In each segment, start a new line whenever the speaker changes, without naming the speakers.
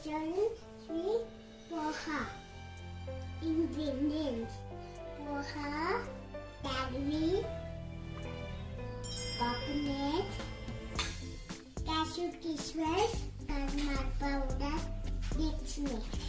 Special sweet poha. Ingredients: poha, dairy, coconut, cashew kiss, and my powder, baked snacks.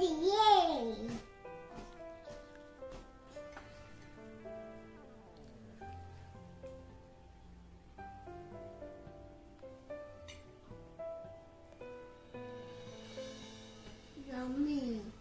Yay! Yummy.